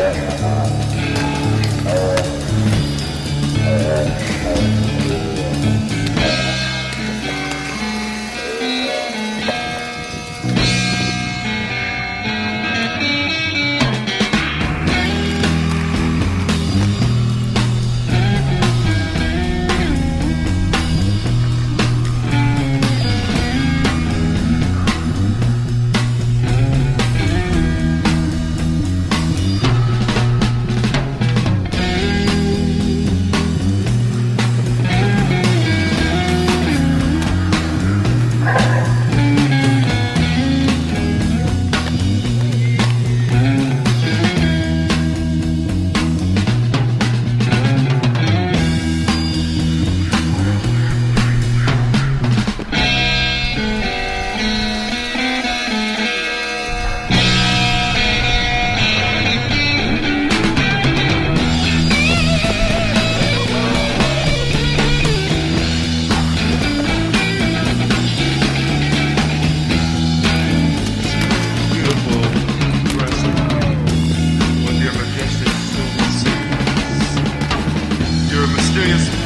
Yeah. serious.